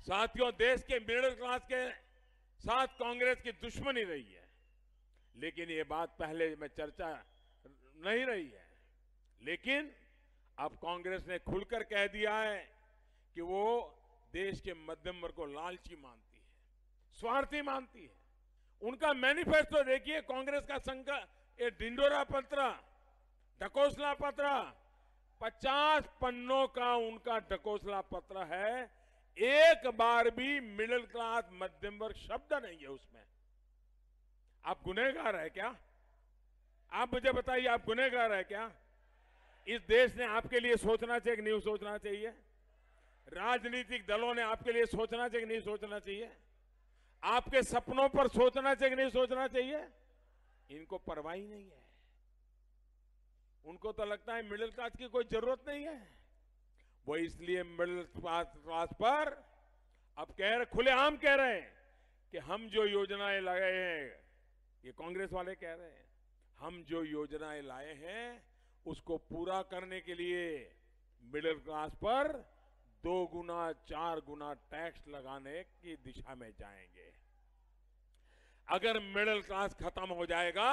साथियों, देश के मिडिल क्लास के साथ कांग्रेस की दुश्मनी रही है। लेकिन ये बात पहले में चर्चा नहीं रही है। लेकिन अब कांग्रेस ने खुलकर कह दिया है कि वो देश के मध्यम वर्ग को लालची मानती है, स्वार्थी मानती है। उनका मैनिफेस्टो देखिए, कांग्रेस का संकल्प ये डिंडोरा पत्र, ढकोसला पत्र, पचास पन्नों का उनका ढकोसला पत्र है। एक बार भी मिडिल क्लास मध्यम वर्ग शब्द नहीं है उसमें। आप गुनेगार है क्या? आप मुझे बताइए, आप गुनेगार है क्या? इस देश ने आपके लिए सोचना चाहिए नहीं सोचना चाहिए? राजनीतिक दलों ने आपके लिए सोचना चाहिए नहीं सोचना चाहिए? आपके सपनों पर सोचना चाहिए नहीं सोचना चाहिए? इनको परवाह नहीं है। उनको तो लगता है मिडिल क्लास की कोई ज़रूरत नहीं है। वो इसलिए मिडिल क्लास पर अब कह रहे, खुलेआम कह रहे हैं कि हम जो योजनाएँ लगाए हैं, ये कांग्रेस वाले कह रहे हैं, हम जो योजनाएँ लाए हैं, उसको पूरा करने के लिए मिडिल क्लास पर दो गुना, चार गुना टैक्स लगाने की दिशा में जाएँगे। अगर मिडिल क्लास खत्म हो जाएगा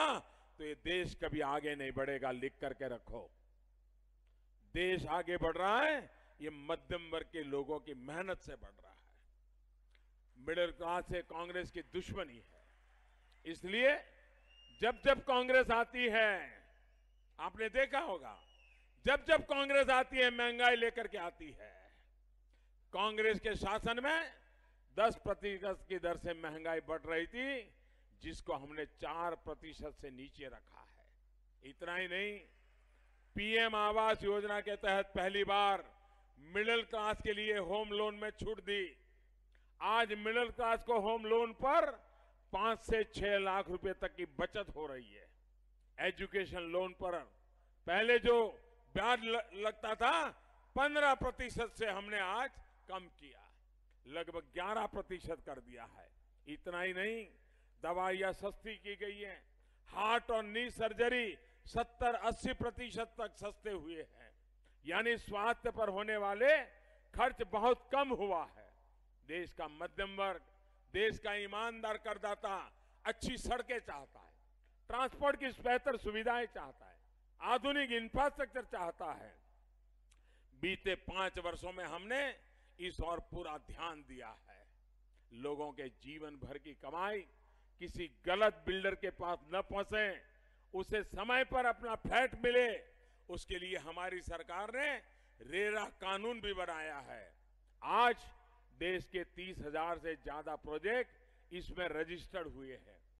तो ये देश कभी आगे नहीं बढ़ेगा, लिख करके रखो। देश आगे बढ़ रहा है ये मध्यम वर्ग के लोगों की मेहनत से बढ़ रहा है। मिडिल क्लास से कांग्रेस की दुश्मनी है। इसलिए जब जब कांग्रेस आती है, आपने देखा होगा, जब जब कांग्रेस आती है, महँगाई लेकर के आती है। कांग्रेस के शासन में 10 प्रतिशत की दर से महँगाई बढ़ रही थी, जिसको हमने 4 प्रतिशत से नीचे रखा है। इतना ही नहीं, पीएम आवास योजना के तहत पहली बार मिडिल क्लास के लिए होम लोन में छूट दी। आज मिडिल क्लास को होम लोन पर पाँच से छह लाख रुपए तक की बचत हो रही है। एजुकेशन लोन पर। पहले जो ब्याज लगता था, पंद्रह प्रतिशत से हमने आज कम किया लगभग ग्यारह प्रतिशत कर दिया है। इतना ही नहीं, दवाइयाँ सस्ती की गई हैं। हार्ट और नी सर्जरी 70-80 प्रतिशत तक सस्ते हुए हैं। यानी स्वास्थ्य पर होने वाले खर्च बहुत कम हुआ है। देश का मध्यम वर्ग, देश का ईमानदार करदाता अच्छी सड़कें चाहता है, ट्रांसपोर्ट की बेहतर सुविधाएँ चाहता है, आधुनिक इंफ्रास्ट्रक्चर चाहता है। बीते पाँच वर्षों में हमने इस और पूरा ध्यान दिया है। लोगों के जीवन भर की कमाई किसी गलत बिल्डर के पास न पहुँचे, उसे समय पर अपना फ्लैट मिले उसके लिए हमारी सरकार ने रेरा कानून भी बनाया है। आज देश के तीस हज़ार से ज़्यादा प्रोजेक्ट इसमें रजिस्टर्ड हुए हैं।